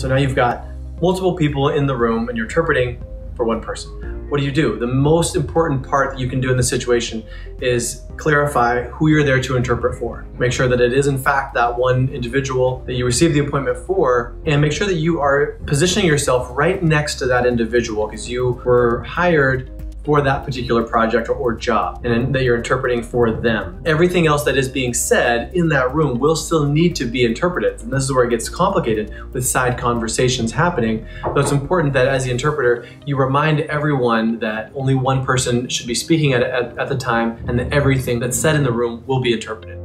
So now you've got multiple people in the room and you're interpreting for one person. What do you do? The most important part that you can do in this situation is clarify who you're there to interpret for. Make sure that it is in fact that one individual that you received the appointment for and make sure that you are positioning yourself right next to that individual because you were hired for that particular project or, or, job and that you're interpreting for them. Everything else that is being said in that room will still need to be interpreted. And this is where it gets complicated with side conversations happening. But it's important that as the interpreter, you remind everyone that only one person should be speaking at, at, at the time and that everything that's said in the room will be interpreted.